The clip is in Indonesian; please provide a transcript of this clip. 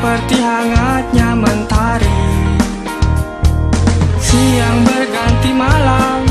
seperti hangatnya mentari. Siang berganti malam